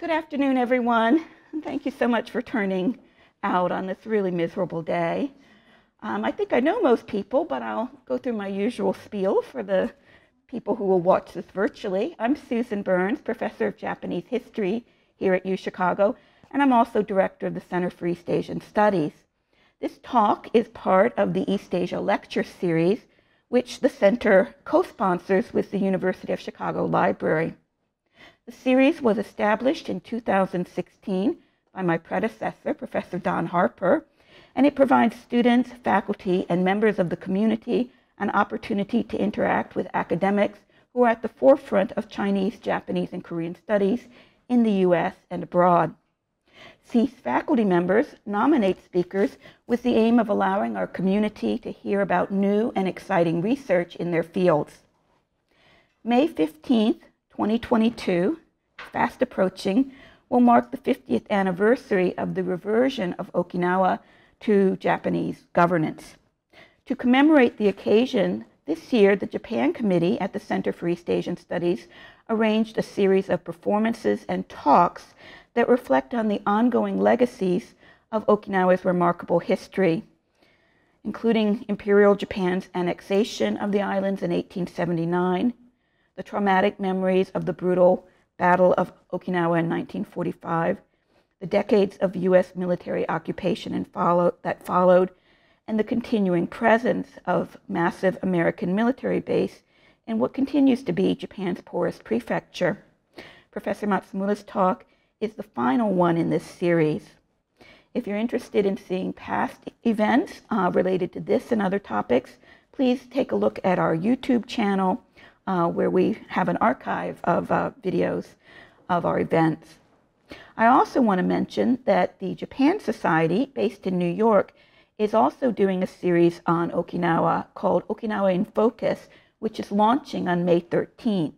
Good afternoon, everyone. Thank you so much for turning out on this really miserable day. Um, I think I know most people, but I'll go through my usual spiel for the people who will watch this virtually. I'm Susan Burns, Professor of Japanese History here at UChicago, and I'm also Director of the Center for East Asian Studies. This talk is part of the East Asia Lecture Series, which the Center co-sponsors with the University of Chicago Library. The series was established in 2016 by my predecessor, Professor Don Harper, and it provides students, faculty, and members of the community an opportunity to interact with academics who are at the forefront of Chinese, Japanese, and Korean studies in the U.S. and abroad. CEAS faculty members nominate speakers with the aim of allowing our community to hear about new and exciting research in their fields. May 15th 2022, fast approaching, will mark the 50th anniversary of the reversion of Okinawa to Japanese governance. To commemorate the occasion, this year the Japan Committee at the Center for East Asian Studies arranged a series of performances and talks that reflect on the ongoing legacies of Okinawa's remarkable history, including Imperial Japan's annexation of the islands in 1879, the traumatic memories of the brutal Battle of Okinawa in 1945, the decades of U.S. military occupation and follow, that followed, and the continuing presence of massive American military base in what continues to be Japan's poorest prefecture. Professor Matsumura's talk is the final one in this series. If you're interested in seeing past events uh, related to this and other topics, please take a look at our YouTube channel uh, where we have an archive of uh, videos of our events. I also want to mention that the Japan Society, based in New York, is also doing a series on Okinawa called Okinawa in Focus, which is launching on May 13th.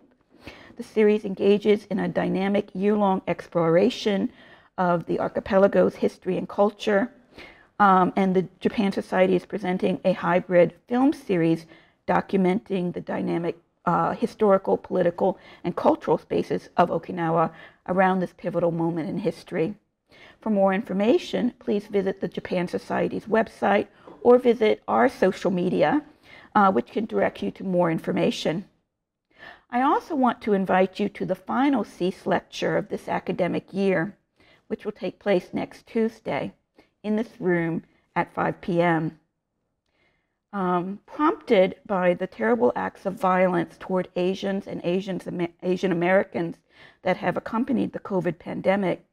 The series engages in a dynamic year long exploration of the archipelago's history and culture. Um, and the Japan Society is presenting a hybrid film series documenting the dynamic uh, historical, political, and cultural spaces of Okinawa around this pivotal moment in history. For more information, please visit the Japan Society's website or visit our social media, uh, which can direct you to more information. I also want to invite you to the final CEAS lecture of this academic year, which will take place next Tuesday in this room at 5 p.m um, prompted by the terrible acts of violence toward Asians and Asians, Asian Americans that have accompanied the COVID pandemic,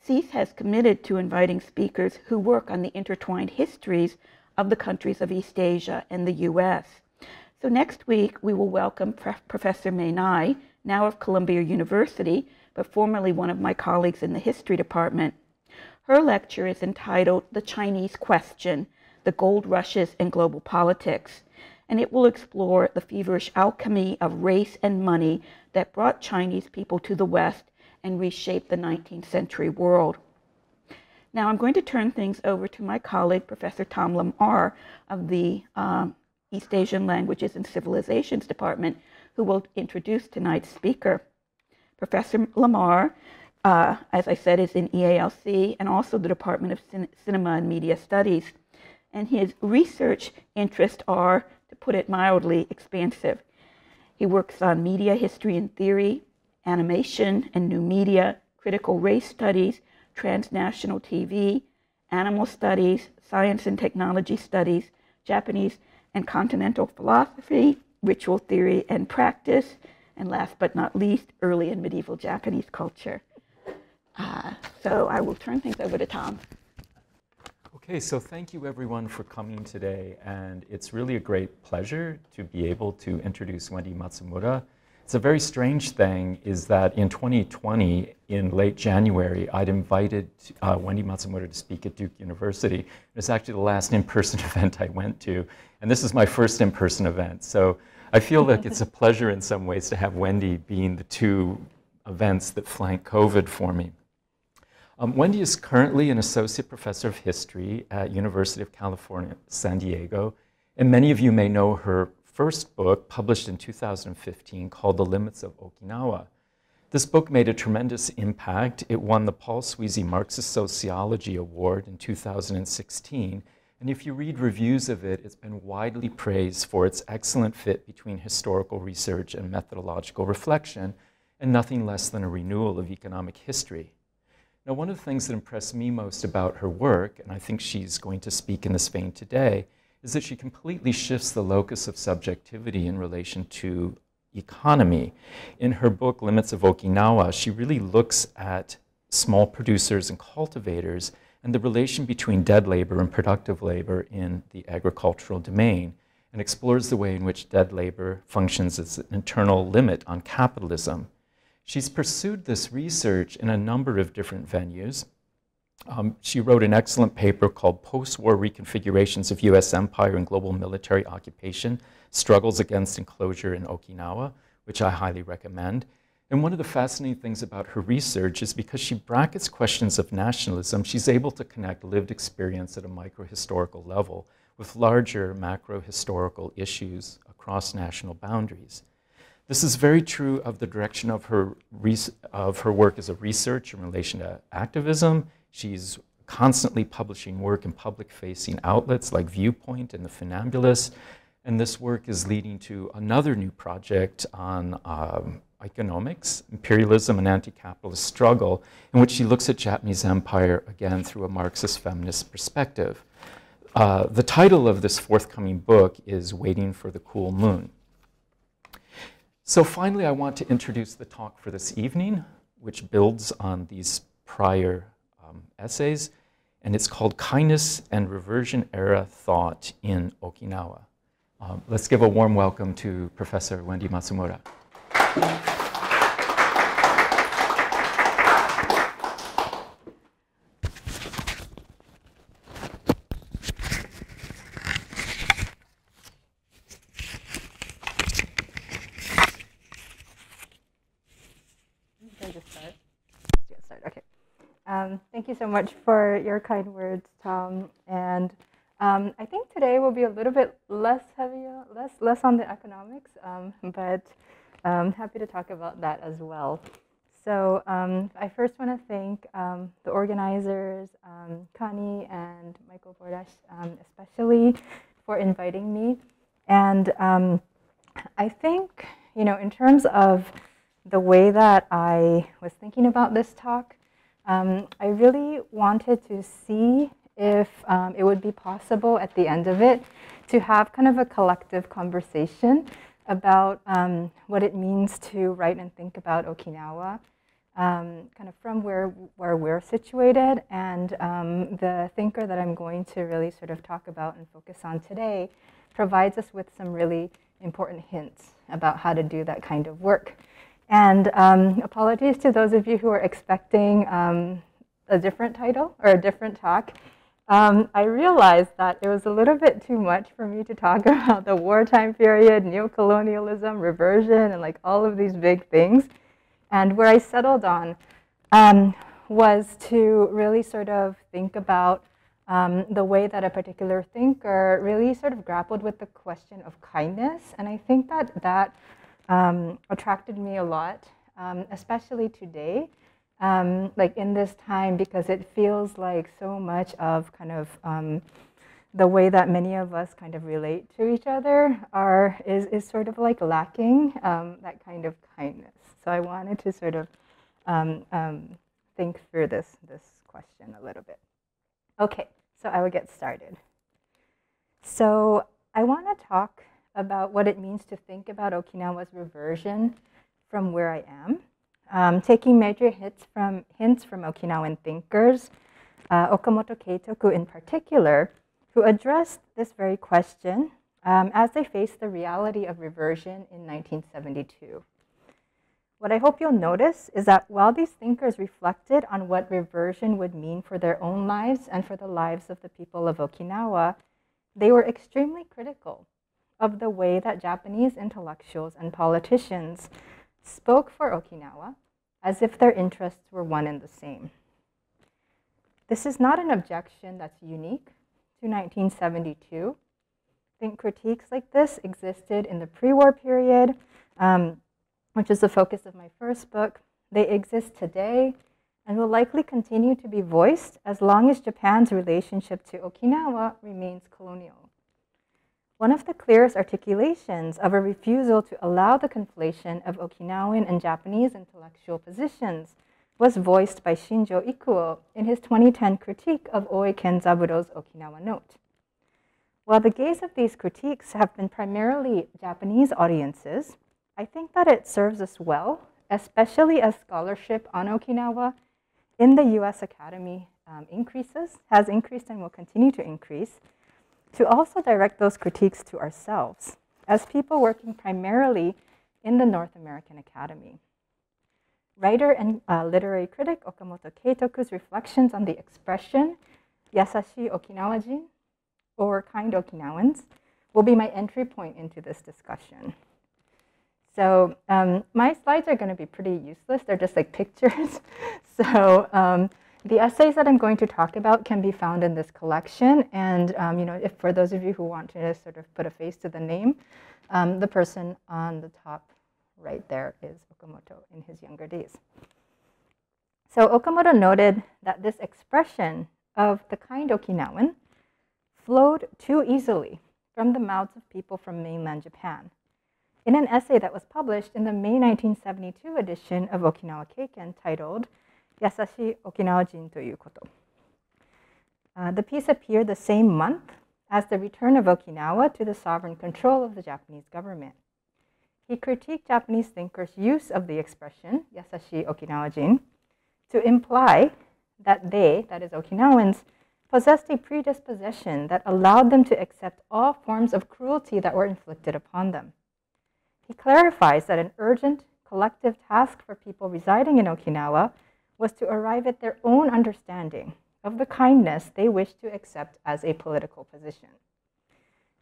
CEAS has committed to inviting speakers who work on the intertwined histories of the countries of East Asia and the U.S. So next week, we will welcome Professor Mae Ngai, now of Columbia University, but formerly one of my colleagues in the history department. Her lecture is entitled The Chinese Question, the gold rushes and global politics, and it will explore the feverish alchemy of race and money that brought Chinese people to the West and reshaped the 19th century world. Now I'm going to turn things over to my colleague, Professor Tom Lamarre of the um, East Asian Languages and Civilizations Department, who will introduce tonight's speaker. Professor Lamarre, uh, as I said, is in EALC and also the Department of Cin Cinema and Media Studies and his research interests are, to put it mildly, expansive. He works on media history and theory, animation and new media, critical race studies, transnational TV, animal studies, science and technology studies, Japanese and continental philosophy, ritual theory and practice, and last but not least, early and medieval Japanese culture. Uh, so I will turn things over to Tom. Okay, so thank you everyone for coming today, and it's really a great pleasure to be able to introduce Wendy Matsumura. It's a very strange thing is that in 2020, in late January, I'd invited uh, Wendy Matsumura to speak at Duke University. It's actually the last in-person event I went to, and this is my first in-person event. So I feel like it's a pleasure in some ways to have Wendy being the two events that flank COVID for me. Um, Wendy is currently an associate professor of history at University of California, San Diego, and many of you may know her first book, published in 2015, called The Limits of Okinawa. This book made a tremendous impact. It won the Paul Sweezy Marxist Sociology Award in 2016. And if you read reviews of it, it's been widely praised for its excellent fit between historical research and methodological reflection, and nothing less than a renewal of economic history. Now, one of the things that impressed me most about her work, and I think she's going to speak in this vein today, is that she completely shifts the locus of subjectivity in relation to economy. In her book, Limits of Okinawa, she really looks at small producers and cultivators and the relation between dead labor and productive labor in the agricultural domain and explores the way in which dead labor functions as an internal limit on capitalism. She's pursued this research in a number of different venues. Um, she wrote an excellent paper called Post War Reconfigurations of US Empire and Global Military Occupation Struggles Against Enclosure in Okinawa, which I highly recommend. And one of the fascinating things about her research is because she brackets questions of nationalism, she's able to connect lived experience at a micro-historical level with larger macro-historical issues across national boundaries. This is very true of the direction of her, of her work as a research in relation to activism. She's constantly publishing work in public-facing outlets like Viewpoint and The Funambulist. And this work is leading to another new project on um, economics, imperialism, and anti-capitalist struggle, in which she looks at Japanese empire again through a Marxist feminist perspective. Uh, the title of this forthcoming book is Waiting for the Cool Moon. So finally, I want to introduce the talk for this evening, which builds on these prior um, essays, and it's called Kindness and Reversion Era Thought in Okinawa. Um, let's give a warm welcome to Professor Wendy Matsumura. Um, thank you so much for your kind words, Tom. And um, I think today will be a little bit less heavy, less less on the economics, um, but I'm um, happy to talk about that as well. So um, I first want to thank um, the organizers, um, Connie and Michael Bourdaghs, especially for inviting me. And I think, you know, in terms of the way that I was thinking about this talk, I really wanted to see if um, it would be possible at the end of it to have kind of a collective conversation about um, what it means to write and think about Okinawa, um, kind of from where, where we're situated. And um, the thinker that I'm going to really sort of talk about and focus on today provides us with some really important hints about how to do that kind of work. And um, apologies to those of you who are expecting um, a different title or a different talk um, I realized that it was a little bit too much for me to talk about the wartime period, neocolonialism, reversion, and like all of these big things. And where I settled on um, was to really sort of think about um, the way that a particular thinker really sort of grappled with the question of kindness. And I think that that um, attracted me a lot, um, especially today um, like in this time because it feels like so much of kind of um, the way that many of us kind of relate to each other are is, is sort of like lacking um, that kind of kindness. So I wanted to sort of think through this this question a little bit. Okay, so I will get started. So I want to talk about what it means to think about Okinawa's reversion from where I am um, taking major hits from, hints from Okinawan thinkers, uh, Okamoto Keitoku in particular, who addressed this very question um, as they faced the reality of reversion in 1972. What I hope you'll notice is that while these thinkers reflected on what reversion would mean for their own lives and for the lives of the people of Okinawa, they were extremely critical of the way that Japanese intellectuals and politicians spoke for Okinawa as if their interests were one and the same. This is not an objection that's unique to 1972. I think critiques like this existed in the pre-war period, um, which is the focus of my first book, They exist today and will likely continue to be voiced as long as Japan's relationship to Okinawa remains colonial. One of the clearest articulations of a refusal to allow the conflation of Okinawan and Japanese intellectual positions was voiced by Shinjo Ikuo in his 2010 critique of Oe Kenzaburo's Okinawa Note. While the gaze of these critiques have been primarily Japanese audiences, I think that it serves us well, especially as scholarship on Okinawa in the US Academy um, increases, has increased and will continue to increase, to also direct those critiques to ourselves as people working primarily in the North American Academy. Writer and uh, literary critic Okamoto Keitoku's reflections on the expression Yasashi Okinawajin, or kind Okinawans, will be my entry point into this discussion. So um, my slides are going to be pretty useless. They're just like pictures. so um, the essays that I'm going to talk about can be found in this collection. And um, you know, if for those of you who want to sort of put a face to the name, um, the person on the top right there is Okamoto in his younger days. So Okamoto noted that this expression of the kind Okinawan flowed too easily from the mouths of people from mainland Japan in an essay that was published in the May 1972 edition of Okinawa Keiken titled Yasashi Okinawajin to koto. Uh, the piece appeared the same month as the return of Okinawa to the sovereign control of the Japanese government. He critiqued Japanese thinkers' use of the expression Yasashi Okinawajin to imply that they, that is Okinawans, possessed a predisposition that allowed them to accept all forms of cruelty that were inflicted upon them. He clarifies that an urgent collective task for people residing in Okinawa was to arrive at their own understanding of the kindness they wished to accept as a political position.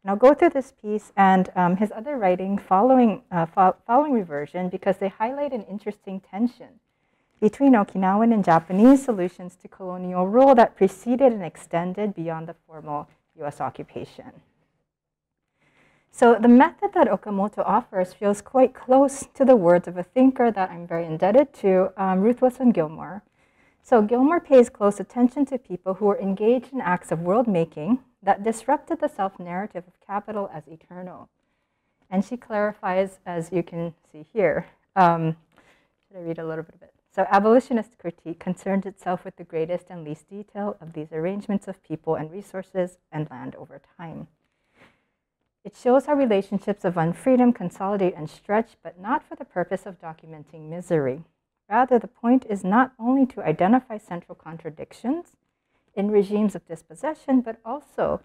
And I'll go through this piece and um, his other writing following, uh, fo following reversion because they highlight an interesting tension between Okinawan and Japanese solutions to colonial rule that preceded and extended beyond the formal US occupation. So the method that Okamoto offers feels quite close to the words of a thinker that I'm very indebted to, um, Ruth Wilson Gilmore. So Gilmore pays close attention to people who are engaged in acts of world making that disrupted the self-narrative of capital as eternal. And she clarifies, as you can see here. Um, should I read a little bit of it? So abolitionist critique concerns itself with the greatest and least detail of these arrangements of people and resources and land over time. It shows how relationships of unfreedom consolidate and stretch, but not for the purpose of documenting misery. Rather, the point is not only to identify central contradictions in regimes of dispossession, but also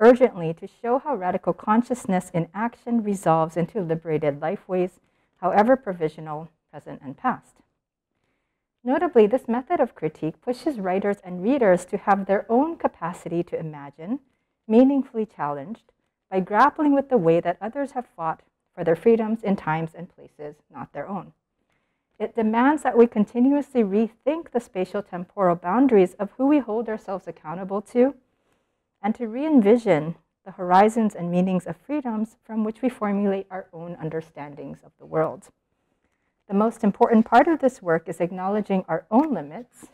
urgently to show how radical consciousness in action resolves into liberated lifeways, however provisional, present, and past. Notably, this method of critique pushes writers and readers to have their own capacity to imagine, meaningfully challenged, by grappling with the way that others have fought for their freedoms in times and places not their own. It demands that we continuously rethink the spatial temporal boundaries of who we hold ourselves accountable to and to re envision the horizons and meanings of freedoms from which we formulate our own understandings of the world. The most important part of this work is acknowledging our own limits,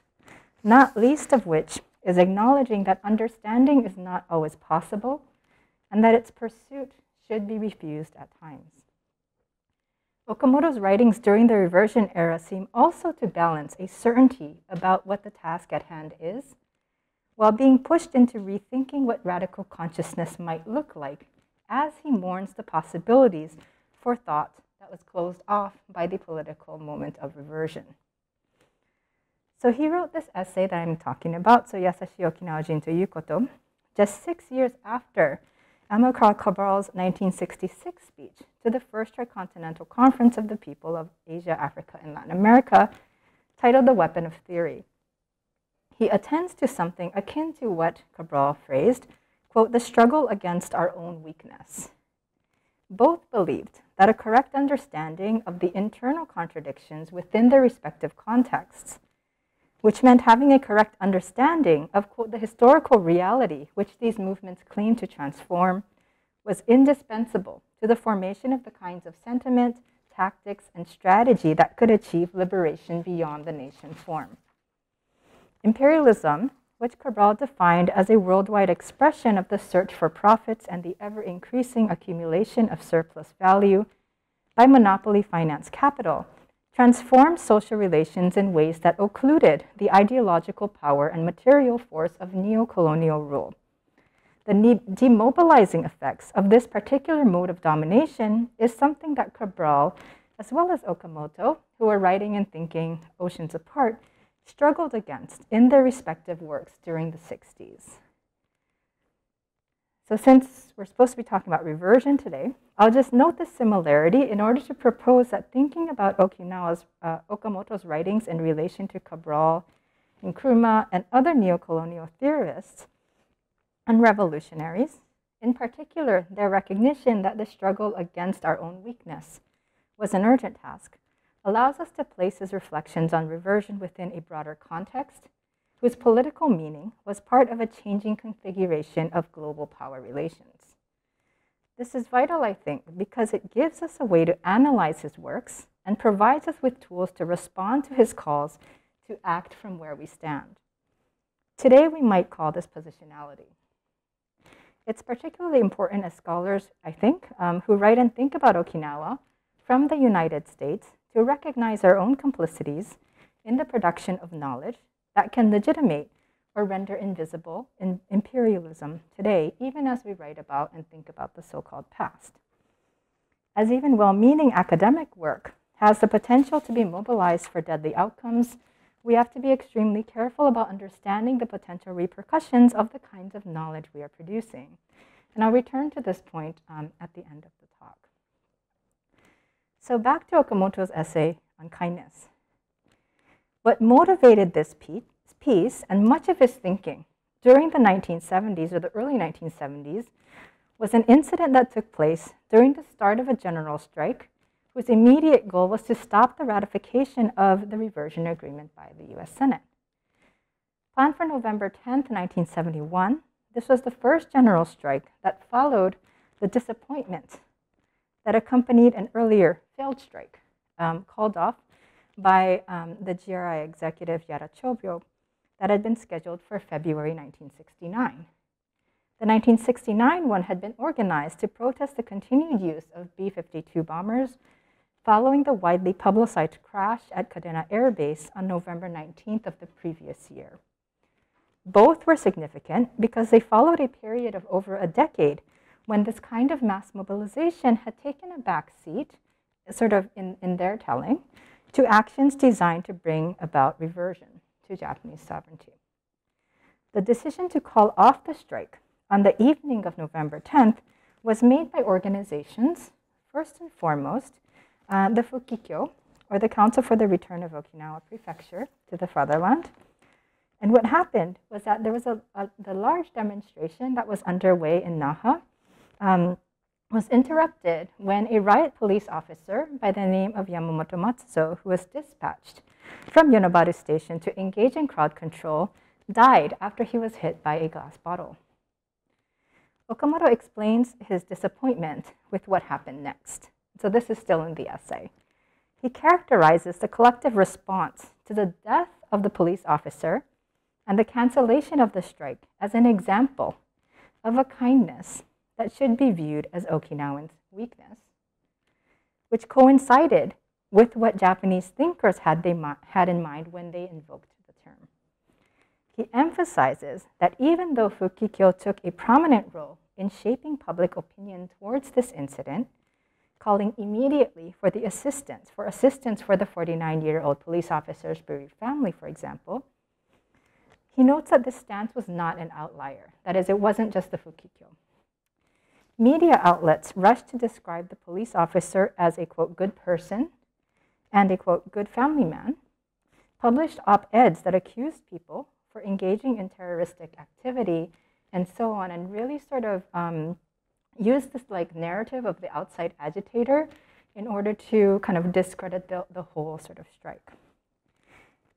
not least of which is acknowledging that understanding is not always possible and that its pursuit should be refused at times. Okamoto's writings during the reversion era seem also to balance a certainty about what the task at hand is, while being pushed into rethinking what radical consciousness might look like as he mourns the possibilities for thought that was closed off by the political moment of reversion. So he wrote this essay that I'm talking about, So Yasashi Okinawajin to Yukoto, just six years after Amilcar Cabral's 1966 speech to the First Tricontinental Conference of the People of Asia, Africa, and Latin America, titled The Weapon of Theory. He attends to something akin to what Cabral phrased, quote, the struggle against our own weakness. Both believed that a correct understanding of the internal contradictions within their respective contexts which meant having a correct understanding of, quote, the historical reality which these movements claim to transform was indispensable to the formation of the kinds of sentiment, tactics, and strategy that could achieve liberation beyond the nation form. Imperialism, which Cabral defined as a worldwide expression of the search for profits and the ever increasing accumulation of surplus value by monopoly finance capital, transformed social relations in ways that occluded the ideological power and material force of neo-colonial rule. The demobilizing effects of this particular mode of domination is something that Cabral, as well as Okamoto, who are writing and thinking oceans apart, struggled against in their respective works during the 60s. So since we're supposed to be talking about reversion today, I'll just note the similarity in order to propose that thinking about Okinawa's, uh, Okamoto's writings in relation to Cabral, Nkrumah, and other neocolonial theorists and revolutionaries, in particular, their recognition that the struggle against our own weakness was an urgent task, allows us to place his reflections on reversion within a broader context whose political meaning was part of a changing configuration of global power relations. This is vital, I think, because it gives us a way to analyze his works and provides us with tools to respond to his calls to act from where we stand. Today, we might call this positionality. It's particularly important as scholars, I think, um, who write and think about Okinawa from the United States to recognize our own complicities in the production of knowledge that can legitimate or render invisible in imperialism today, even as we write about and think about the so-called past. As even well-meaning academic work has the potential to be mobilized for deadly outcomes, we have to be extremely careful about understanding the potential repercussions of the kinds of knowledge we are producing. And I'll return to this point um, at the end of the talk. So back to Okamoto's essay on kindness. What motivated this piece and much of his thinking during the 1970s or the early 1970s was an incident that took place during the start of a general strike whose immediate goal was to stop the ratification of the reversion agreement by the US Senate. Planned for November 10, 1971, this was the first general strike that followed the disappointment that accompanied an earlier failed strike um, called off by um, the GRI executive Yara Chobyo that had been scheduled for February 1969. The 1969 one had been organized to protest the continued use of B-52 bombers following the widely publicized crash at Kadena Air Base on November 19th of the previous year. Both were significant because they followed a period of over a decade when this kind of mass mobilization had taken a back seat, sort of in, in their telling, to actions designed to bring about reversion to Japanese sovereignty. The decision to call off the strike on the evening of November 10th was made by organizations, first and foremost, uh, the Fukikyo, or the Council for the Return of Okinawa Prefecture to the Fatherland. And what happened was that there was a, a the large demonstration that was underway in Naha um, was interrupted when a riot police officer by the name of Yamamoto Matsuzo, who was dispatched from Yonabaru Station to engage in crowd control, died after he was hit by a glass bottle. Okamoto explains his disappointment with what happened next. So this is still in the essay. He characterizes the collective response to the death of the police officer and the cancellation of the strike as an example of a kindness that should be viewed as Okinawans' weakness, which coincided with what Japanese thinkers had, they had in mind when they invoked the term. He emphasizes that even though Fukikyo took a prominent role in shaping public opinion towards this incident, calling immediately for the assistance, for assistance for the 49-year-old police officer's bereaved family, for example, he notes that this stance was not an outlier. That is, it wasn't just the Fukikyo. Media outlets rushed to describe the police officer as a, quote, good person and a, quote, good family man, published op-eds that accused people for engaging in terroristic activity and so on, and really sort of um, used this like narrative of the outside agitator in order to kind of discredit the, the whole sort of strike.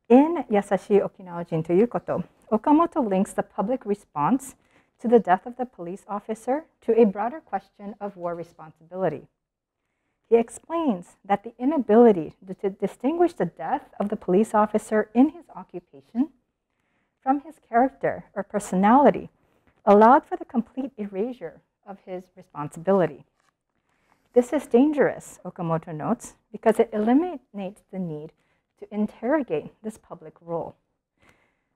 In Yasashi Okinawa Jin to Yukoto, Okamoto links the public response to the death of the police officer to a broader question of war responsibility. he explains that the inability to, distinguish the death of the police officer in his occupation from his character or personality allowed for the complete erasure of his responsibility. This is dangerous, Okamoto notes, because it eliminates the need to interrogate this public role.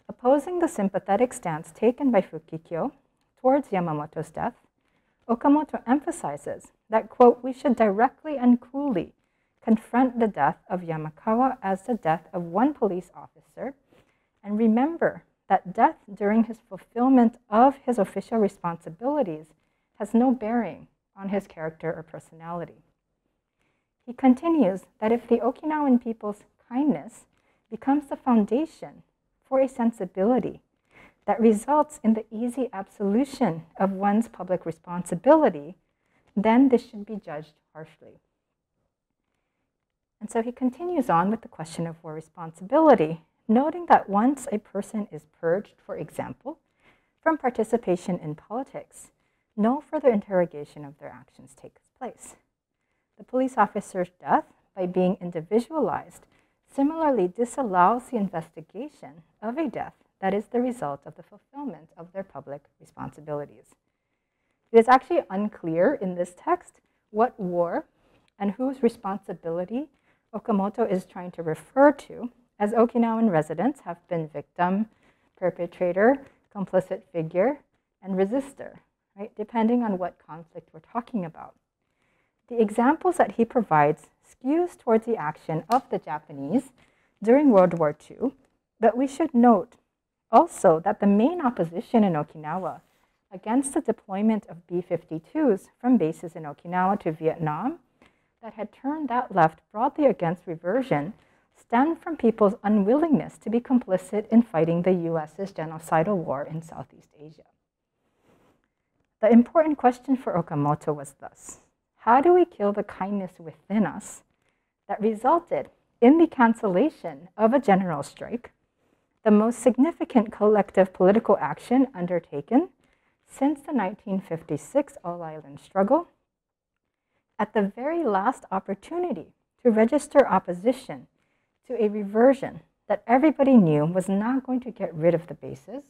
Opposing the sympathetic stance taken by Fukikyo towards Yamamoto's death, Okamoto emphasizes that, quote, we should directly and coolly confront the death of Yamakawa as the death of one police officer and remember that death during his fulfillment of his official responsibilities has no bearing on his character or personality. He continues that if the Okinawan people's kindness becomes the foundation for a sensibility that results in the easy absolution of one's public responsibility, then this should be judged harshly. And so he continues on with the question of war responsibility, noting that once a person is purged, for example, from participation in politics, no further interrogation of their actions takes place. The police officer's death, by being individualized, similarly disallows the investigation of a death that is the result of the fulfillment of their public responsibilities. It is actually unclear in this text what war and whose responsibility Okamoto is trying to refer to, as Okinawan residents have been victim, perpetrator, complicit figure, and resistor, right, depending on what conflict we're talking about. The examples that he provides skews towards the action of the Japanese during World War II, but we should note also that the main opposition in Okinawa against the deployment of B 52s from bases in Okinawa to Vietnam that had turned that left broadly against reversion stemmed from people's unwillingness to be complicit in fighting the US's genocidal war in Southeast Asia. The important question for Okamoto was thus how do we kill the kindness within us that resulted in the cancellation of a general strike, the most significant collective political action undertaken since the 1956 All Island struggle, at the very last opportunity to register opposition to a reversion that everybody knew was not going to get rid of the bases,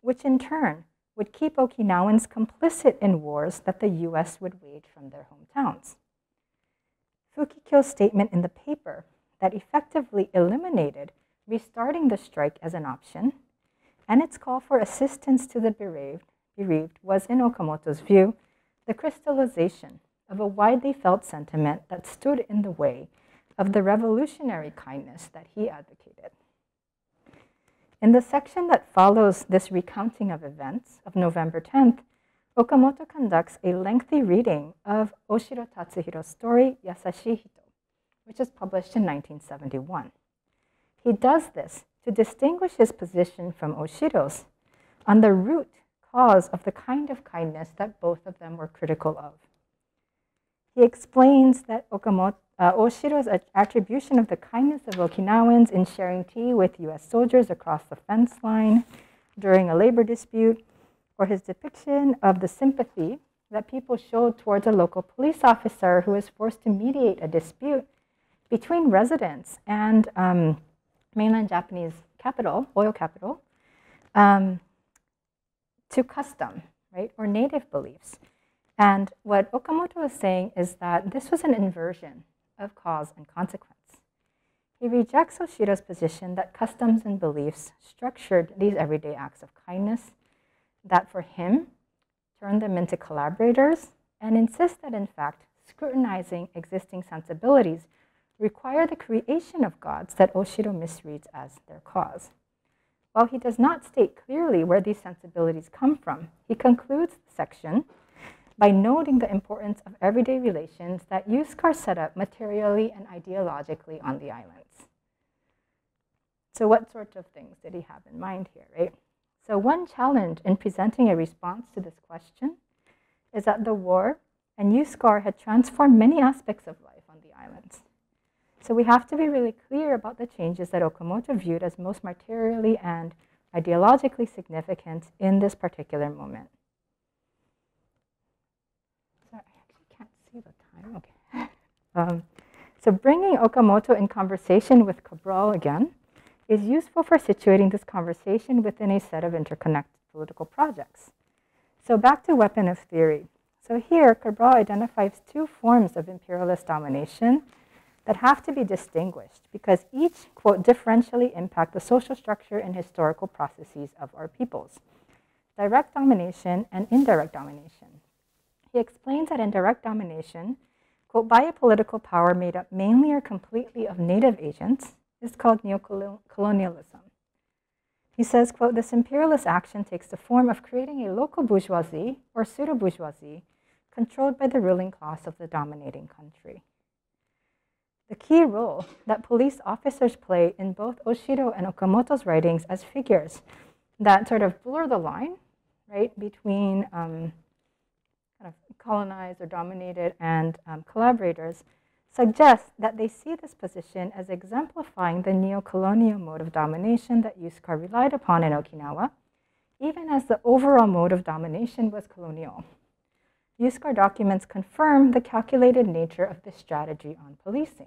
which in turn would keep Okinawans complicit in wars that the US would wage from their hometowns. Fukikyo's statement in the paper that effectively eliminated restarting the strike as an option and its call for assistance to the bereaved, bereaved was, in Okamoto's view, the crystallization of a widely felt sentiment that stood in the way of the revolutionary kindness that he advocated. In the section that follows this recounting of events of November 10th, Okamoto conducts a lengthy reading of Oshiro Tatsuhiro's story, Yasashi Hito, which was published in 1971. He does this to distinguish his position from Oshiro's on the root cause of the kind of kindness that both of them were critical of. He explains that Okamoto, uh, Oshiro's attribution of the kindness of Okinawans in sharing tea with US soldiers across the fence line during a labor dispute, or his depiction of the sympathy that people showed towards a local police officer who was forced to mediate a dispute between residents and um, mainland Japanese capital, oil capital, um, to custom, right, or native beliefs. And what Okamoto is saying is that this was an inversion of cause and consequence. He rejects Oshiro's position that customs and beliefs structured these everyday acts of kindness, that for him turned them into collaborators, and insists that in fact, scrutinizing existing sensibilities require the creation of gods that Oshiro misreads as their cause. While he does not state clearly where these sensibilities come from, he concludes the section by noting the importance of everyday relations that USCAR set up materially and ideologically on the islands. So what sorts of things did he have in mind here, right? So one challenge in presenting a response to this question is that the war and USCAR had transformed many aspects of life on the islands. So we have to be really clear about the changes that Okamoto viewed as most materially and ideologically significant in this particular moment. I actually can't see the time. Okay. Um, so bringing Okamoto in conversation with Cabral again is useful for situating this conversation within a set of interconnected political projects. So back to weapon of theory. So here, Cabral identifies two forms of imperialist domination that have to be distinguished because each, quote, differentially impact the social structure and historical processes of our peoples. Direct domination and indirect domination. He explains that indirect domination, quote, by a political power made up mainly or completely of native agents, is called neocolonialism. He says, quote, this imperialist action takes the form of creating a local bourgeoisie or pseudo-bourgeoisie controlled by the ruling class of the dominating country. The key role that police officers play in both Oshiro and Okamoto's writings as figures that sort of blur the line, right, between um, kind of colonized or dominated and um, collaborators suggests that they see this position as exemplifying the neo-colonial mode of domination that USCAR relied upon in Okinawa, even as the overall mode of domination was colonial. USCAR documents confirm the calculated nature of this strategy on policing.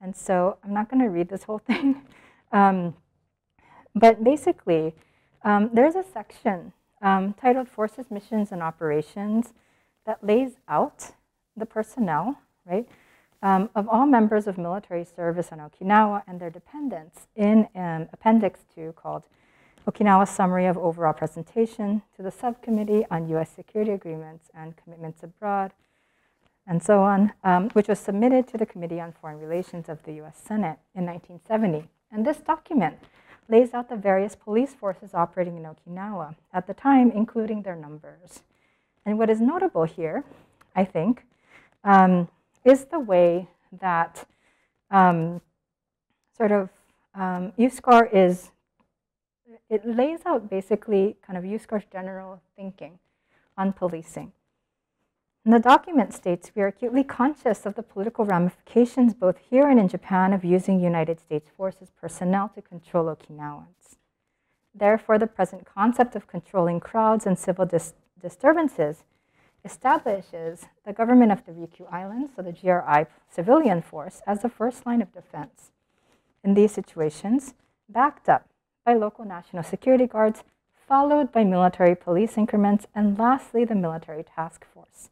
And so I'm not going to read this whole thing, um, but basically, um, there's a section um, titled Forces, Missions, and Operations that lays out the personnel, right, um, of all members of military service on Okinawa and their dependents in an appendix 2 called Okinawa Summary of Overall Presentation to the Subcommittee on U.S. Security Agreements and Commitments Abroad, and so on, um, which was submitted to the Committee on Foreign Relations of the U.S. Senate in 1970. And this document lays out the various police forces operating in Okinawa at the time, including their numbers. And what is notable here, I think, um, is the way that um, sort of um, USCAR is, it lays out basically kind of USCAR's general thinking on policing. And the document states we are acutely conscious of the political ramifications both here and in Japan of using United States forces personnel to control Okinawans. Therefore, the present concept of controlling crowds and civil dis disturbances establishes the government of the Ryukyu Islands, so the GRI civilian force, as the first line of defense. In these situations, backed up by local national security guards, followed by military police increments, and lastly, the military task force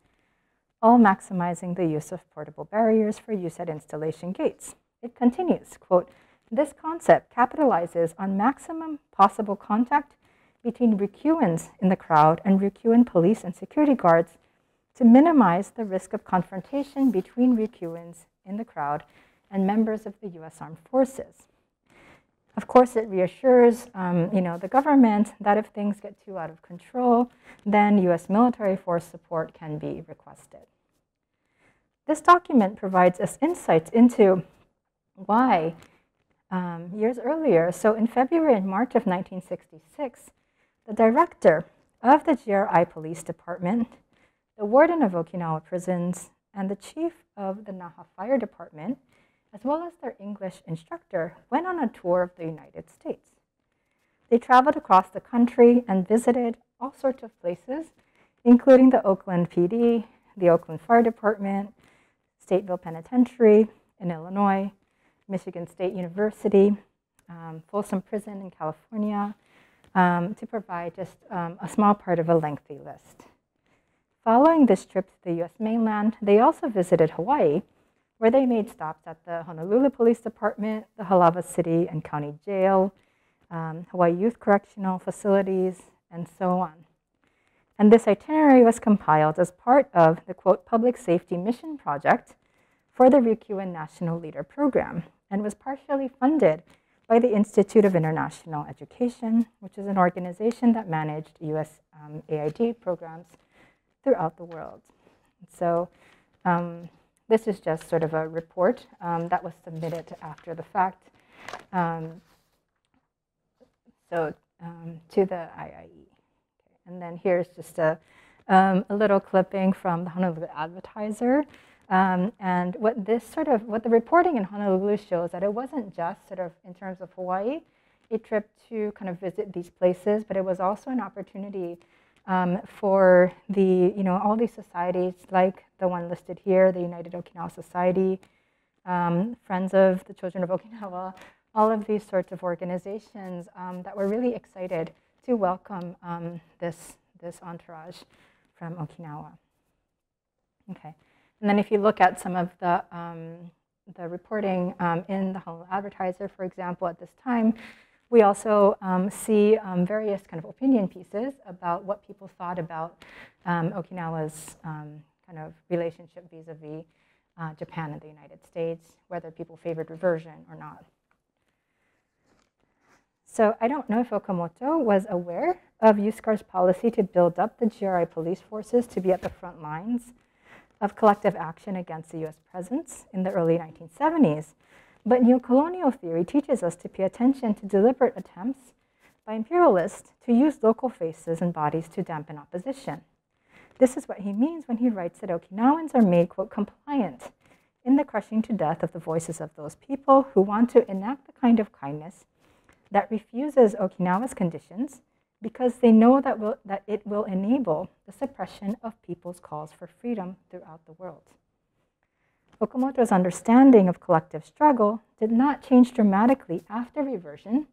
all maximizing the use of portable barriers for use at installation gates. It continues, quote, this concept capitalizes on maximum possible contact between Ryukyuans in the crowd and Ryukyuan police and security guards to minimize the risk of confrontation between Ryukyuans in the crowd and members of the U.S. Armed Forces. Of course, it reassures um, you know, the government that if things get too out of control, then U.S. military force support can be requested. This document provides us insights into why um, years earlier, so in February and March of 1966, the director of the GRI Police Department, the warden of Okinawa prisons, and the chief of the Naha Fire Department, as well as their English instructor, went on a tour of the United States. They traveled across the country and visited all sorts of places, including the Oakland PD, the Oakland Fire Department, Stateville Penitentiary in Illinois, Michigan State University, um, Folsom Prison in California, um, to provide just um, a small part of a lengthy list. Following this trip to the US mainland, they also visited Hawaii, where they made stops at the Honolulu Police Department, the Halawa City and County Jail, um, Hawaii Youth Correctional Facilities, and so on. And this itinerary was compiled as part of the, quote, Public Safety Mission Project for the Ryukyuan National Leader Program and was partially funded by the Institute of International Education, which is an organization that managed US um, AID programs throughout the world. So um, this is just sort of a report um, that was submitted after the fact. Um, so um, to the IIE. And then here's just a, um, a little clipping from the Honolulu Advertiser. Um, and what this sort of, what the reporting in Honolulu shows that it wasn't just sort of in terms of Hawaii, a trip to kind of visit these places, but it was also an opportunity um, for the, you know, all these societies like the one listed here, the United Okinawa Society, um, Friends of the Children of Okinawa, all of these sorts of organizations um, that were really excited to welcome um, this, this entourage from Okinawa. Okay, and then if you look at some of the, um, the reporting um, in the Honolulu Advertiser, for example, at this time, we also um, see um, various kind of opinion pieces about what people thought about Okinawa's kind of relationship vis-a-vis uh, Japan and the United States, whether people favored reversion or not. So I don't know if Okamoto was aware of USCAR's policy to build up the GRI police forces to be at the front lines of collective action against the US presence in the early 1970s. But neo-colonial theory teaches us to pay attention to deliberate attempts by imperialists to use local faces and bodies to dampen opposition. This is what he means when he writes that Okinawans are made, quote, compliant in the crushing to death of the voices of those people who want to enact the kind of kindness that refuses Okinawa's conditions because they know that, will, that it will enable the suppression of people's calls for freedom throughout the world. Okamoto's understanding of collective struggle did not change dramatically after reversion,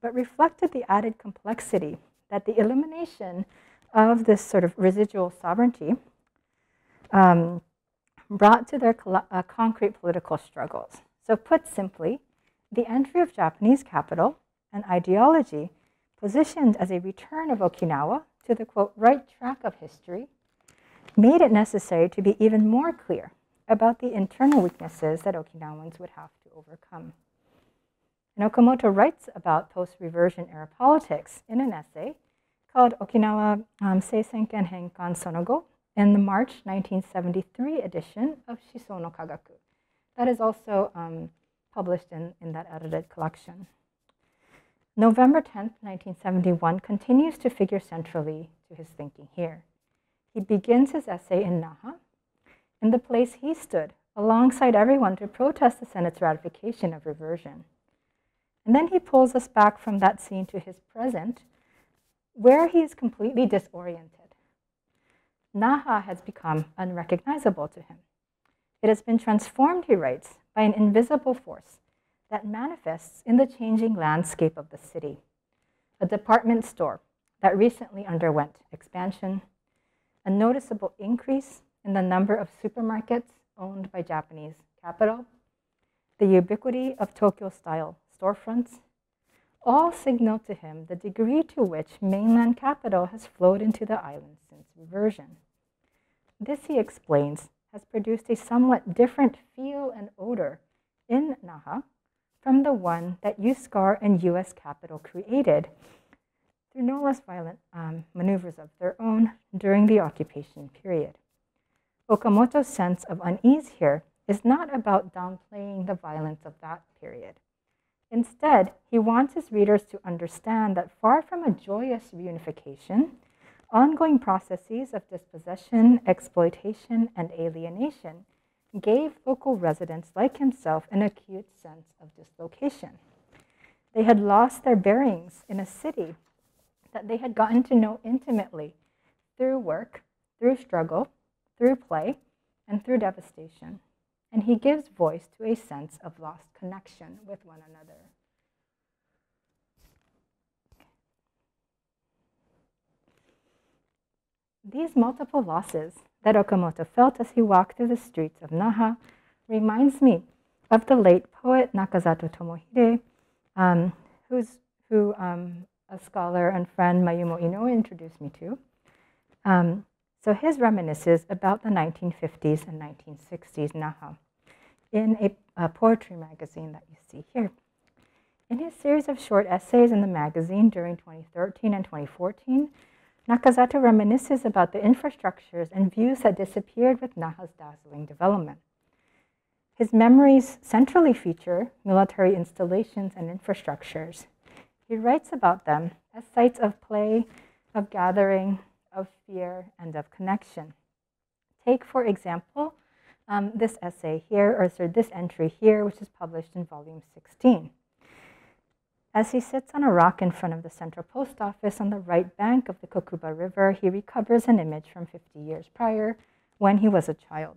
but reflected the added complexity that the elimination of this sort of residual sovereignty um, brought to their uh, concrete political struggles. So, put simply, the entry of Japanese capital and ideology positioned as a return of Okinawa to the quote, right track of history, made it necessary to be even more clear about the internal weaknesses that Okinawans would have to overcome. And Okamoto writes about post reversion era politics in an essay called Okinawa um, Shiseiken Henkan Sonogo in the March 1973 edition of Shiso no Kagaku. That is also um, published in, in that edited collection. November 10, 1971 continues to figure centrally to his thinking here. He begins his essay in Naha, in the place he stood alongside everyone to protest the Senate's ratification of reversion. And then he pulls us back from that scene to his present, where he is completely disoriented. Naha has become unrecognizable to him. It has been transformed, he writes, by an invisible force that manifests in the changing landscape of the city. A department store that recently underwent expansion, a noticeable increase in the number of supermarkets owned by Japanese capital, the ubiquity of Tokyo style storefronts, all signal to him the degree to which mainland capital has flowed into the island since reversion. This, he explains, has produced a somewhat different feel and odor in Naha from the one that USCAR and US capital created through no less violent um, maneuvers of their own during the occupation period. Okamoto's sense of unease here is not about downplaying the violence of that period. Instead, he wants his readers to understand that far from a joyous reunification, ongoing processes of dispossession, exploitation, and alienation gave local residents like himself an acute sense of dislocation. They had lost their bearings in a city that they had gotten to know intimately through work, through struggle, through play, and through devastation. And he gives voice to a sense of lost connection with one another. These multiple losses that Okamoto felt as he walked through the streets of Naha reminds me of the late poet Nakazato Tomohide, um, who's, who um, a scholar and friend Mayumo Inoue introduced me to. Um, so his reminisces about the 1950s and 1960s Naha in a, a poetry magazine that you see here. In his series of short essays in the magazine during 2013 and 2014, Nakazato reminisces about the infrastructures and views that disappeared with Naha's dazzling development. His memories centrally feature military installations and infrastructures. He writes about them as sites of play, of gathering, of fear, and of connection. Take, for example, um, this essay here, or sorry, this entry here, which is published in volume 16. As he sits on a rock in front of the central post office on the right bank of the Kokuba River, he recovers an image from 50 years prior when he was a child.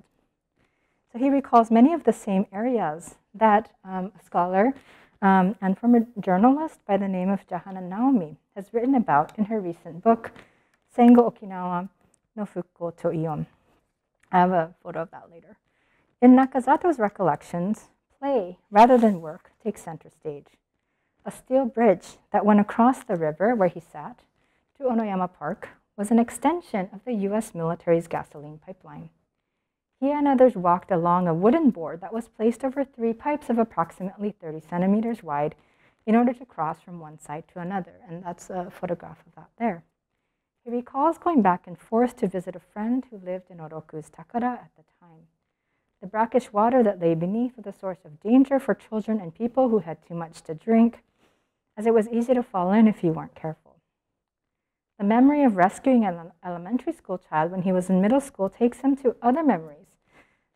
So he recalls many of the same areas that um, a scholar um, and former journalist by the name of Jahana Naomi has written about in her recent book, Sengo Okinawa no Fukko to Ion. I have a photo of that later. In Nakazato's recollections, play rather than work takes center stage. A steel bridge that went across the river where he sat to Onoyama Park was an extension of the US military's gasoline pipeline. He and others walked along a wooden board that was placed over three pipes of approximately 30 centimeters wide in order to cross from one side to another. And that's a photograph of that there. He recalls going back and forth to visit a friend who lived in Oroku's Takara at the time. The brackish water that lay beneath was a source of danger for children and people who had too much to drink, as it was easy to fall in if you weren't careful. The memory of rescuing an elementary school child when he was in middle school takes him to other memories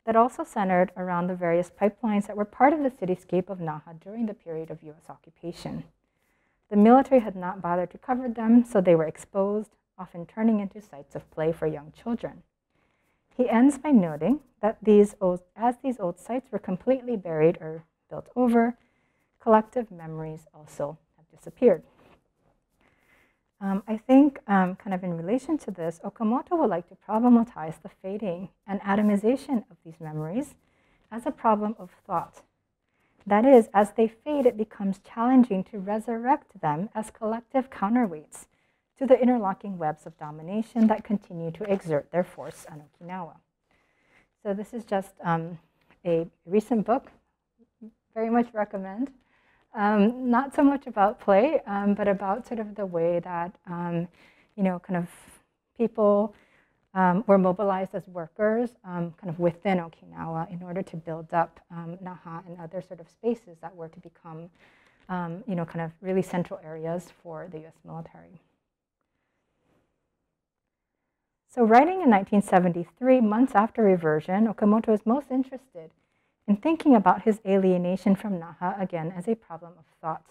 that also centered around the various pipelines that were part of the cityscape of Naha during the period of US occupation. The military had not bothered to cover them, so they were exposed, often turning into sites of play for young children. He ends by noting that these old, as these old sites were completely buried or built over, collective memories also disappeared. Um, I think, um, kind of in relation to this, Okamoto would like to problematize the fading and atomization of these memories as a problem of thought. That is, as they fade, it becomes challenging to resurrect them as collective counterweights to the interlocking webs of domination that continue to exert their force on Okinawa. So, this is just um, a recent book, very much recommend. Um, not so much about play, um, but about sort of the way that, um, you know, kind of people um, were mobilized as workers um, kind of within Okinawa in order to build up um, Naha and other sort of spaces that were to become, you know, kind of really central areas for the US military. So writing in 1973, months after reversion, Okamoto is most interested in thinking about his alienation from Naha again as a problem of thought.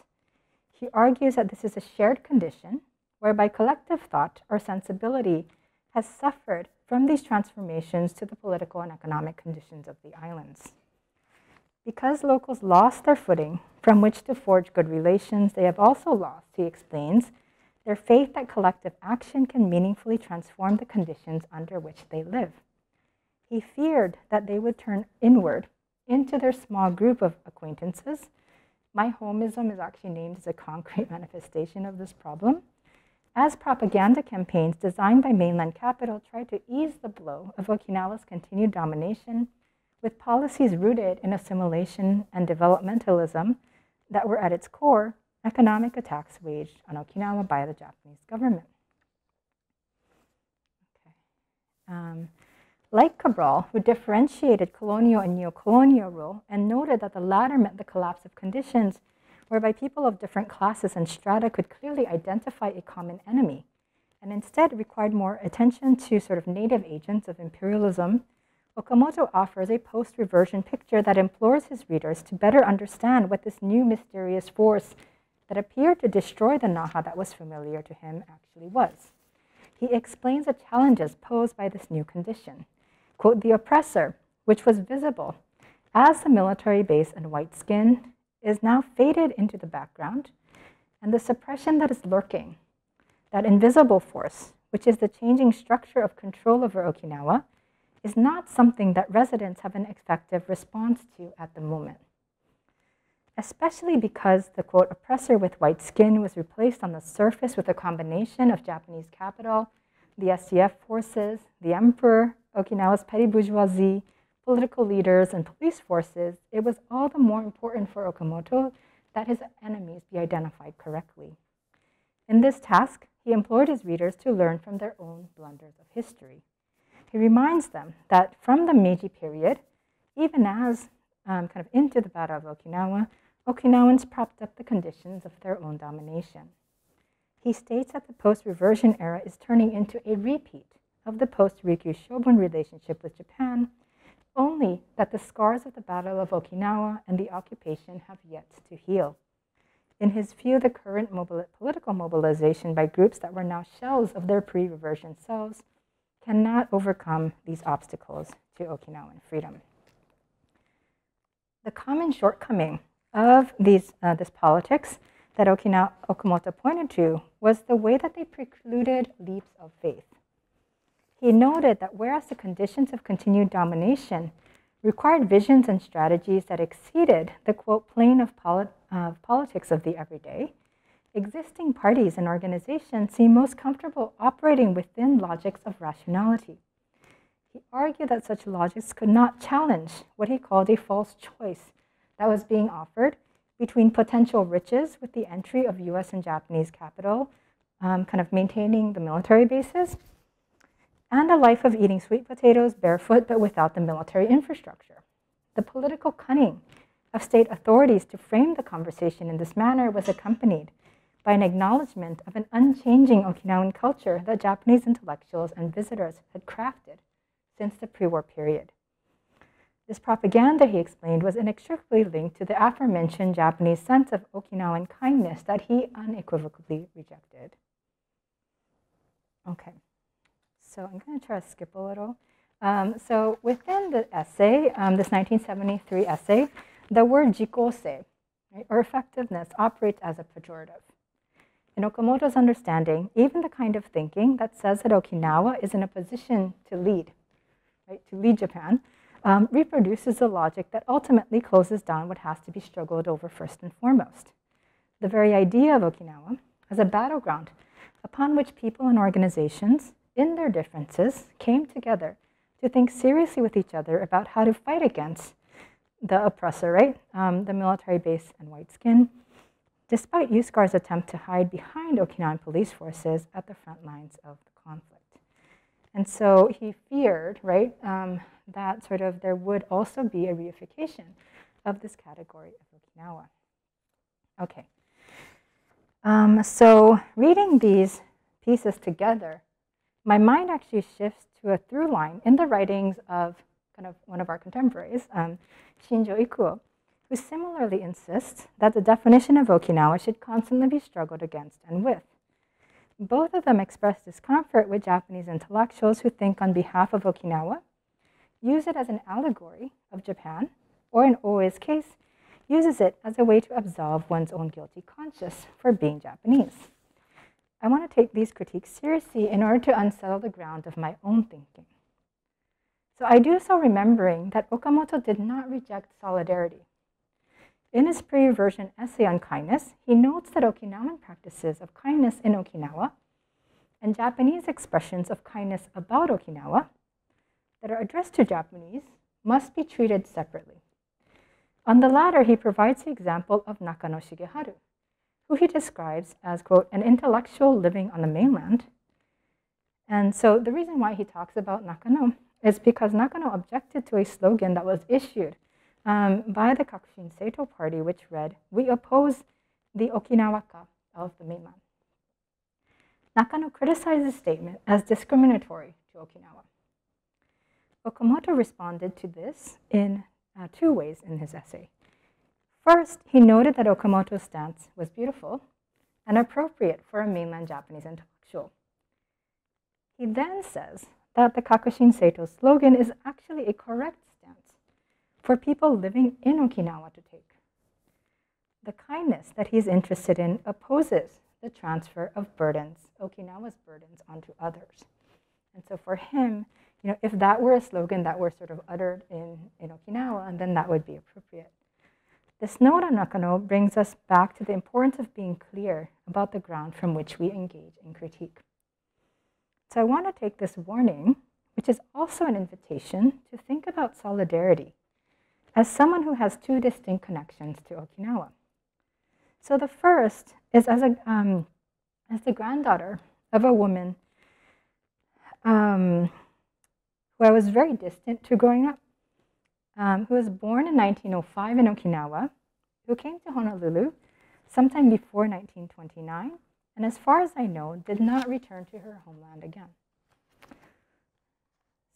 He argues that this is a shared condition whereby collective thought or sensibility has suffered from these transformations to the political and economic conditions of the islands. Because locals lost their footing from which to forge good relations, they have also lost, he explains, their faith that collective action can meaningfully transform the conditions under which they live. He feared that they would turn inward into their small group of acquaintances. My homism is actually named as a concrete manifestation of this problem. As propaganda campaigns designed by mainland capital tried to ease the blow of Okinawa's continued domination with policies rooted in assimilation and developmentalism that were at its core economic attacks waged on Okinawa by the Japanese government. Okay. Um, like Cabral, who differentiated colonial and neo-colonial rule and noted that the latter meant the collapse of conditions whereby people of different classes and strata could clearly identify a common enemy, and instead required more attention to sort of native agents of imperialism, Okamoto offers a post-reversion picture that implores his readers to better understand what this new mysterious force that appeared to destroy the Naha that was familiar to him actually was. He explains the challenges posed by this new condition quote, the oppressor, which was visible as the military base and white skin, is now faded into the background, and the suppression that is lurking, that invisible force, which is the changing structure of control over Okinawa, is not something that residents have an effective response to at the moment. Especially because the quote, oppressor with white skin was replaced on the surface with a combination of Japanese capital, the SDF forces, the emperor, Okinawa's petty bourgeoisie, political leaders, and police forces, it was all the more important for Okamoto that his enemies be identified correctly. In this task, he implored his readers to learn from their own blunders of history. He reminds them that from the Meiji period, even as um, kind of into the Battle of Okinawa, Okinawans propped up the conditions of their own domination. He states that the post reversion era is turning into a repeat of the post Ryukyu Shobun relationship with Japan, only that the scars of the Battle of Okinawa and the occupation have yet to heal. In his view, the current mobili- political mobilization by groups that were now shells of their pre reversion selves cannot overcome these obstacles to Okinawan freedom. The common shortcoming of these, uh, this politics that Okinawa, Okamoto pointed to was the way that they precluded leaps of faith. He noted that whereas the conditions of continued domination required visions and strategies that exceeded the quote plane of polit- uh, politics of the everyday, existing parties and organizations seem most comfortable operating within logics of rationality. He argued that such logics could not challenge what he called a false choice that was being offered between potential riches with the entry of US and Japanese capital, um, kind of maintaining the military bases, and a life of eating sweet potatoes barefoot but without the military infrastructure. The political cunning of state authorities to frame the conversation in this manner was accompanied by an acknowledgement of an unchanging Okinawan culture that Japanese intellectuals and visitors had crafted since the pre war period. This propaganda, he explained, was inextricably linked to the aforementioned Japanese sense of Okinawan kindness that he unequivocally rejected. Okay, so I'm going to try to skip a little. Um, so within the essay, um, this 1973 essay, the word jikkosei, right, or effectiveness, operates as a pejorative. In Okamoto's understanding, even the kind of thinking that says that Okinawa is in a position to lead, right, to lead Japan, um, reproduces the logic that ultimately closes down what has to be struggled over first and foremost. The very idea of Okinawa as a battleground upon which people and organizations, in their differences, came together to think seriously with each other about how to fight against the oppressor, right? Um, the military base and white skin, despite USCAR's attempt to hide behind Okinawan police forces at the front lines of the conflict. And so he feared, right, um, that sort of there would also be a reification of this category of Okinawa. Okay. Um, so reading these pieces together, my mind actually shifts to a through line in the writings of kind of one of our contemporaries, um, Shinjo Ikuo, who similarly insists that the definition of Okinawa should constantly be struggled against and with. Both of them express discomfort with Japanese intellectuals who think on behalf of Okinawa, use it as an allegory of Japan, or in Oe's case, uses it as a way to absolve one's own guilty conscience for being Japanese. I want to take these critiques seriously in order to unsettle the ground of my own thinking. So I do so remembering that Okamoto did not reject solidarity. In his pre-reversion essay on kindness, he notes that Okinawan practices of kindness in Okinawa and Japanese expressions of kindness about Okinawa that are addressed to Japanese must be treated separately. On the latter, he provides the example of Nakano Shigeharu, who he describes as, quote, an intellectual living on the mainland. And so the reason why he talks about Nakano is because Nakano objected to a slogan that was issued um, by the Kakushin Seito party, which read, We oppose the Okinawaka of the mainland. Nakano criticized the statement as discriminatory to Okinawa. Okamoto responded to this in uh, two ways in his essay. First, he noted that Okamoto's stance was beautiful and appropriate for a mainland Japanese intellectual. He then says that the Kakushin Seito slogan is actually a correct stance for people living in Okinawa to take. The kindness that he's interested in opposes the transfer of burdens, Okinawa's burdens, onto others. And so for him, you know, if that were a slogan that were sort of uttered in, in Okinawa, and then that would be appropriate. This on Nakano brings us back to the importance of being clear about the ground from which we engage in critique. So I want to take this warning, which is also an invitation to think about solidarity as someone who has two distinct connections to Okinawa. So the first is as, a, um, as the granddaughter of a woman um, who I was very distant to growing up, um, who was born in 1905 in Okinawa, who came to Honolulu sometime before 1929, and as far as I know, did not return to her homeland again.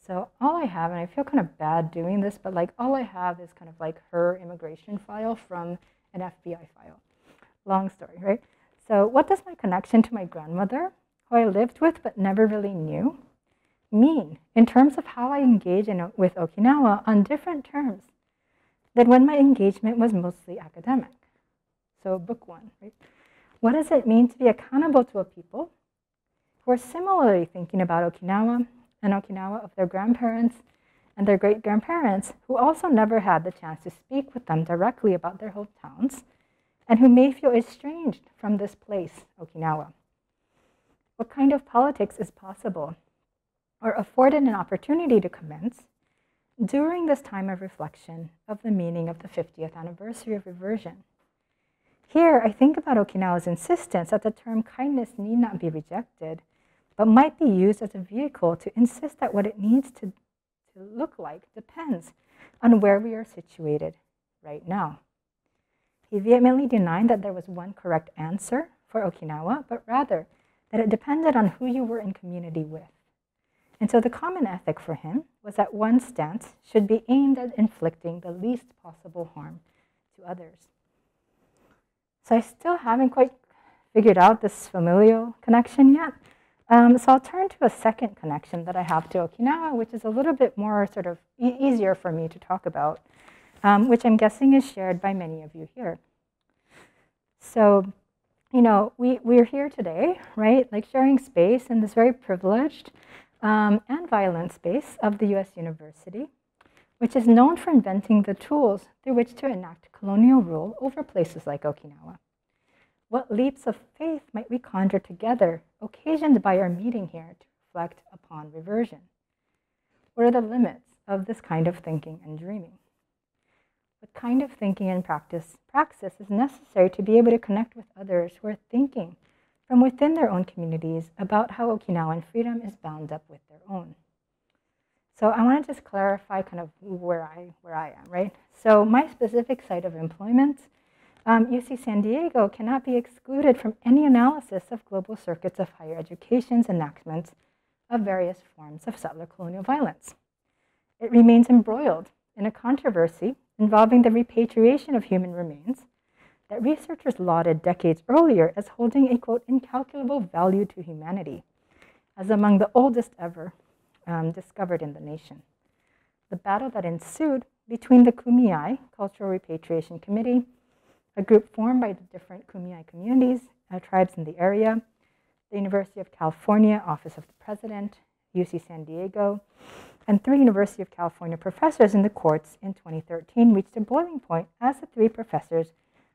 So all I have, and I feel kind of bad doing this, but like all I have is kind of like her immigration file from an FBI file. long story, right? So, what does my connection to my grandmother, who I lived with but never really knew, mean in terms of how I engage in, with Okinawa on different terms than when my engagement was mostly academic? So, book one, right? What does it mean to be accountable to a people who are similarly thinking about Okinawa and Okinawa of their grandparents and their great grandparents who also never had the chance to speak with them directly about their hometowns and who may feel estranged from this place, Okinawa. What kind of politics is possible or afforded an opportunity to commence during this time of reflection of the meaning of the 50th anniversary of reversion? Here, I think about Okinawa's insistence that the term kindness need not be rejected, but might be used as a vehicle to insist that what it needs to, to look like depends on where we are situated right now. He vehemently denied that there was one correct answer for Okinawa, but rather that it depended on who you were in community with. And so the common ethic for him was that one's stance should be aimed at inflicting the least possible harm to others. So I still haven't quite figured out this familial connection yet. Um, so I'll turn to a second connection that I have to Okinawa, which is a little bit more sort of e easier for me to talk about um, which I'm guessing is shared by many of you here. So, you know, we, we're here today, right? Like sharing space in this very privileged um, and violence base of the US University, which is known for inventing the tools through which to enact colonial rule over places like Okinawa. What leaps of faith might we conjure together, occasioned by our meeting here to reflect upon reversion? What are the limits of this kind of thinking and dreaming? What kind of thinking and practice praxis is necessary to be able to connect with others who are thinking from within their own communities about how Okinawan freedom is bound up with their own. So I want to just clarify kind of where I where I am, right? So my specific site of employment, um, UC San Diego, cannot be excluded from any analysis of global circuits of higher education's enactments of various forms of settler colonial violence. It remains embroiled in a controversy involving the repatriation of human remains that researchers lauded decades earlier as holding a, quote, incalculable value to humanity, as among the oldest ever um, discovered in the nation. The battle that ensued between the Kumeyaay Cultural Repatriation Committee, a group formed by the different Kumeyaay communities, uh, tribes in the area, the University of California Office of the President, UC San Diego, and three University of California professors in the courts in 2013 reached a boiling point as the three professors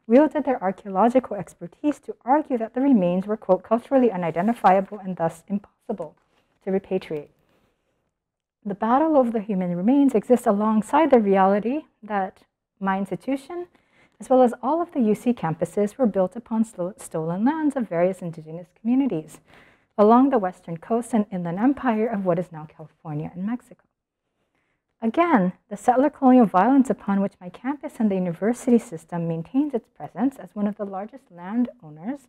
wielded their archaeological expertise to argue that the remains were, quote, culturally unidentifiable and thus impossible to repatriate. The battle over the human remains exists alongside the reality that my institution, as well as all of the UC campuses, were built upon stolen lands of various indigenous communities along the western coast and inland empire of what is now California and Mexico. Again, the settler colonial violence upon which my campus and the university system maintains its presence as one of the largest landowners,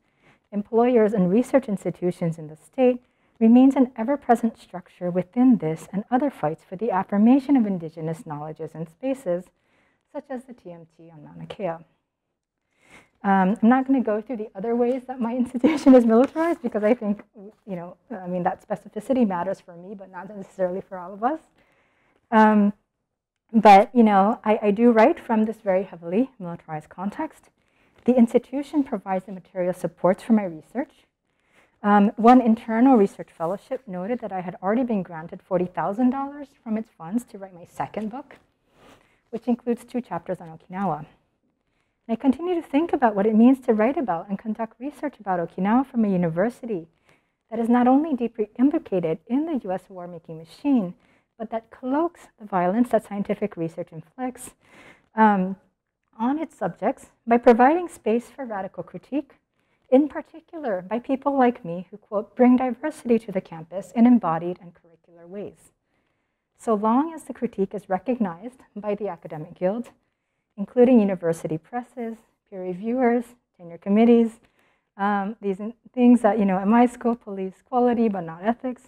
employers, and research institutions in the state remains an ever-present structure within this and other fights for the affirmation of indigenous knowledges and spaces, such as the TMT on Mauna Kea. Um, I'm not going to go through the other ways that my institution is militarized because I think, you know, I mean, that specificity matters for me, but not necessarily for all of us. Um, but, you know, I, I do write from this very heavily militarized context. The institution provides the material supports for my research. Um, one internal research fellowship noted that I had already been granted $40,000 from its funds to write my second book, which includes two chapters on Okinawa. And I continue to think about what it means to write about and conduct research about Okinawa from a university that is not only deeply implicated in the US war making machine, but that cloaks the violence that scientific research inflicts um, on its subjects by providing space for radical critique, in particular by people like me who, quote, bring diversity to the campus in embodied and curricular ways. So long as the critique is recognized by the academic guild, including university presses, peer reviewers, tenure committees, um, these things that, you know, at my school police quality but not ethics,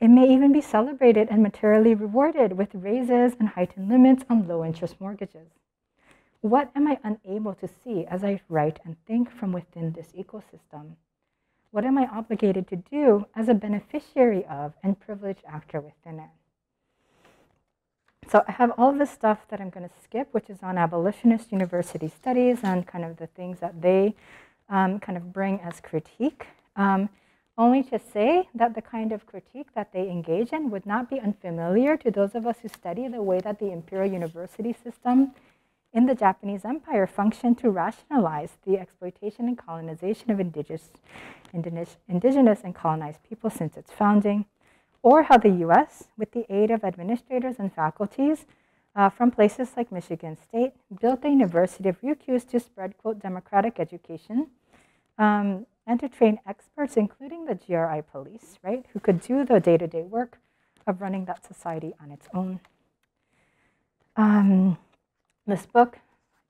it may even be celebrated and materially rewarded with raises and heightened limits on low interest mortgages. what am I unable to see as I write and think from within this ecosystem? What am I obligated to do as a beneficiary of and privileged actor within it? So I have all this stuff that I'm going to skip, which is on abolitionist university studies and kind of the things that they um, kind of bring as critique. Um, only to say that the kind of critique that they engage in would not be unfamiliar to those of us who study the way that the imperial university system in the Japanese Empire functioned to rationalize the exploitation and colonization of indigenous, indigenous and colonized people since its founding, or how the US, with the aid of administrators and faculties uh, from places like Michigan State, built the University of Ryukyus to spread, quote, democratic education. Um, and to train experts, including the GRI police, right, who could do the day to day work of running that society on its own. Um, this book,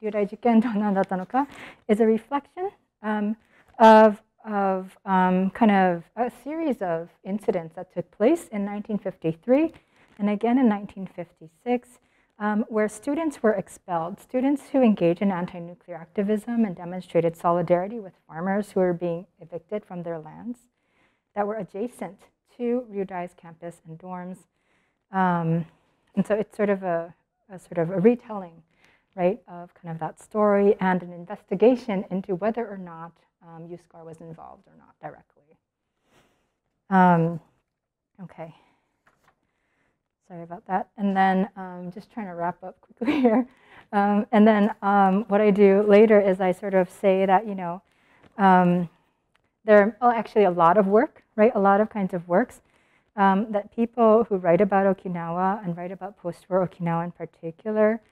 is a reflection um, of, of um, kind of a series of incidents that took place in 1953 and again in 1956, um, where students were expelled. Students who engaged in anti-nuclear activism and demonstrated solidarity with farmers who were being evicted from their lands that were adjacent to Ryudai's campus and dorms. Um, and so it's sort of a, a sort of a retelling right, of kind of that story and an investigation into whether or not um, USCAR was involved or not directly. Um, okay. Sorry about that. And then um, just trying to wrap up quickly here. Um, and then um, what I do later is I sort of say that, you know, um, there are actually a lot of work, right? A lot of kinds of works um, that people who write about Okinawa and write about post-war Okinawa in particular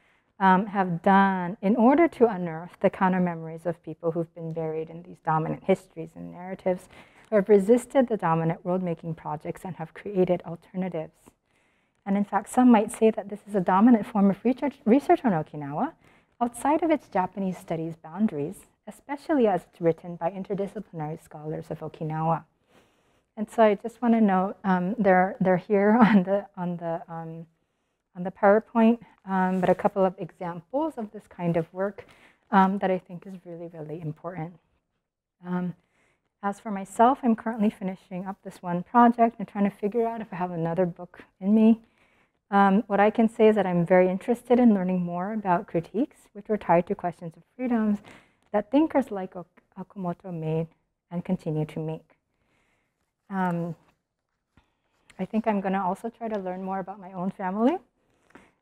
um, have done in order to unearth the counter memories of people who've been buried in these dominant histories and narratives, who have resisted the dominant world making projects and have created alternatives. And in fact, some might say that this is a dominant form of research, research on Okinawa outside of its Japanese studies boundaries, especially as it's written by interdisciplinary scholars of Okinawa. And so I just want to note um, they're, they're here on the, on the um, on the PowerPoint, um, but a couple of examples of this kind of work um, that I think is really, really important. Um, as for myself, I'm currently finishing up this one project and trying to figure out if I have another book in me. Um, what I can say is that I'm very interested in learning more about critiques, which were tied to questions of freedoms that thinkers like Okamoto made and continue to make. Um, I think I'm going to also try to learn more about my own family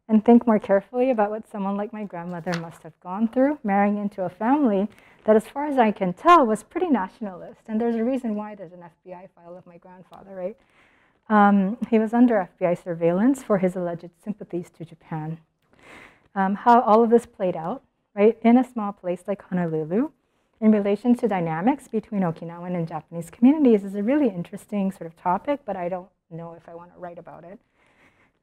and think more carefully about what someone like my grandmother must have gone through, marrying into a family that, as far as I can tell, was pretty nationalist. And there's a reason why there's an FBI file of my grandfather, right? Um, he was under FBI surveillance for his alleged sympathies to Japan. Um, how all of this played out, right, in a small place like Honolulu, in relation to dynamics between Okinawan and Japanese communities is a really interesting sort of topic, but I don't know if I want to write about it.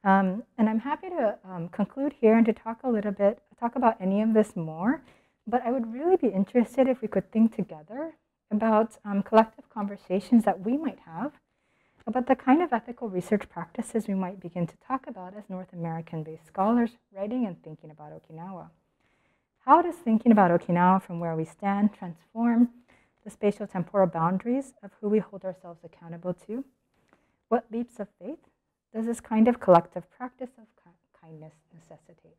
Um, and I'm happy to um, conclude here and to talk a little bit, talk about any of this more. But I would really be interested if we could think together about um, collective conversations that we might have about the kind of ethical research practices we might begin to talk about as North American-based scholars writing and thinking about Okinawa. How does thinking about Okinawa from where we stand transform the spatial temporal boundaries of who we hold ourselves accountable to? What leaps of faith does this kind of collective practice of kindness necessitate?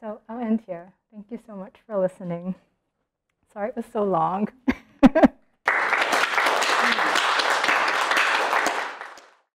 So I'll end here. Thank you so much for listening. Sorry it was so long.